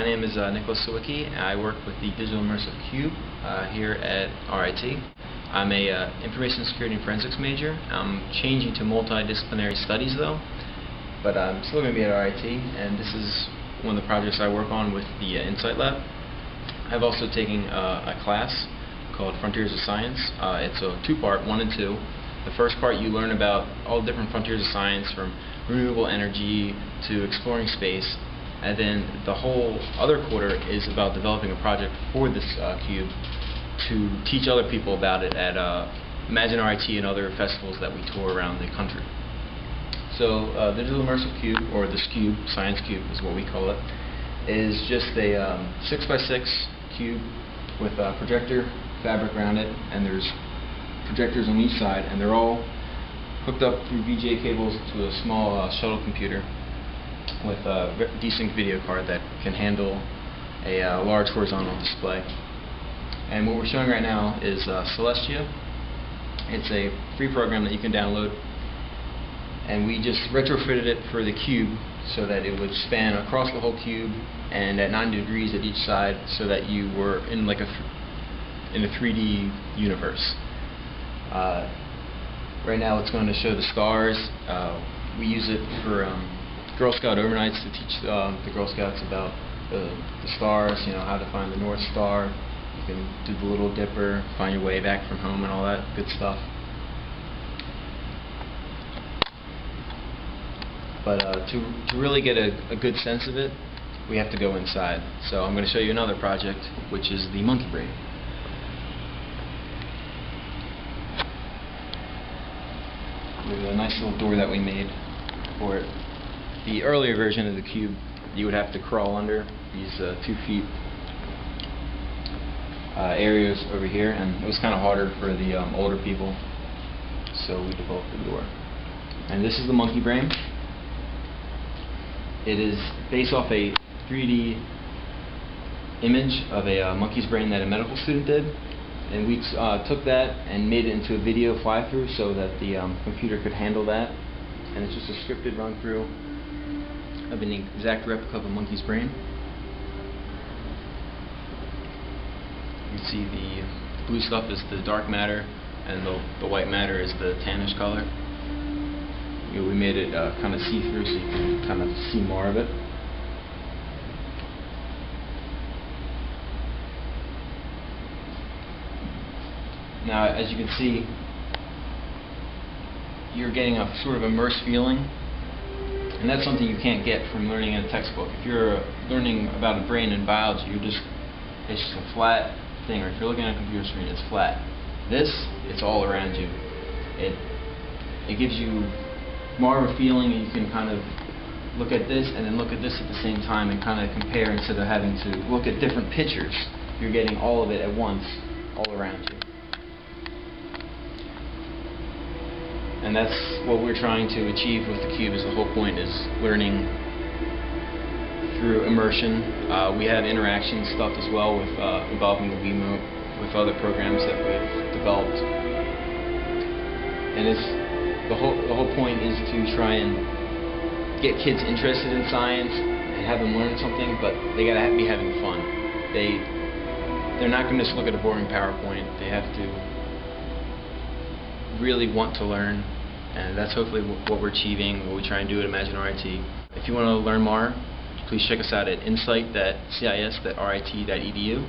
my name is uh, Nicholas Sawicki. I work with the Digital Immersive Cube uh, here at RIT. I'm a uh, information security and forensics major. I'm changing to multidisciplinary studies though, but I'm still going to be at RIT, and this is one of the projects I work on with the uh, Insight Lab. I've also taken uh, a class called Frontiers of Science. Uh, it's a two-part, one and two. The first part you learn about all different frontiers of science from renewable energy to exploring space and then the whole other quarter is about developing a project for this uh, cube to teach other people about it at uh, Imagine RIT and other festivals that we tour around the country. So uh, the Digital Immersive Cube, or the Cube, Science Cube is what we call it, is just a 6x6 um, cube with a projector fabric around it, and there's projectors on each side, and they're all hooked up through VGA cables to a small uh, shuttle computer with a decent video card that can handle a uh, large horizontal display. And what we're showing right now is uh, Celestia. It's a free program that you can download and we just retrofitted it for the cube so that it would span across the whole cube and at 90 degrees at each side so that you were in like a in a 3D universe. Uh, right now it's going to show the stars. Uh, we use it for um, Girl Scout overnights to teach um, the Girl Scouts about the, the stars, you know, how to find the North Star. You can do the Little Dipper, find your way back from home and all that good stuff. But uh, to, to really get a, a good sense of it, we have to go inside. So I'm going to show you another project, which is the monkey brain. There's a nice little door that we made for it the earlier version of the cube, you would have to crawl under these uh, two feet uh, areas over here, and it was kind of harder for the um, older people, so we developed the door. And this is the monkey brain. It is based off a 3D image of a uh, monkey's brain that a medical student did, and we uh, took that and made it into a video fly-through so that the um, computer could handle that. And it's just a scripted run-through of an exact replica of a monkey's brain. You can see the blue stuff is the dark matter and the, the white matter is the tannish color. You know, we made it uh, kind of see-through so you can kind of see more of it. Now, as you can see, you're getting a sort of immersed feeling and that's something you can't get from learning in a textbook. If you're learning about a brain in biology, you're just, it's just a flat thing. Or if you're looking at a computer screen, it's flat. This, it's all around you. It, it gives you more of a feeling and you can kind of look at this and then look at this at the same time and kind of compare instead of having to look at different pictures. You're getting all of it at once, all around you. And that's what we're trying to achieve with the cube is the whole point is learning through immersion. Uh, we have interaction stuff as well with uh, involving the Wiimote with other programs that we've developed. And it's the whole the whole point is to try and get kids interested in science and have them learn something, but they gotta be having fun. They they're not going to just look at a boring PowerPoint. They have to really want to learn, and that's hopefully what we're achieving, what we try and do at Imagine RIT. If you want to learn more, please check us out at insight.cis.rit.edu.